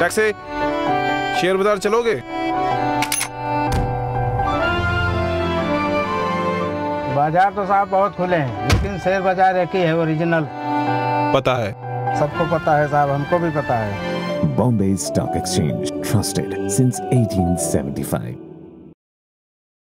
Taxi share बाज़ार चलोगे? बाज़ार तो साहब बहुत खुले हैं लेकिन शेयर बाज़ार एक ही है ओरिजिनल पता है। सबको पता है साहब हमको भी पता है। Bombay Stock Exchange, trusted since 1875.